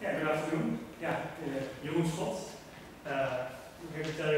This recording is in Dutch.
Ja, ik ben Jeroen. Ja, eh, Jeroen Schot. Eh, ik het eh,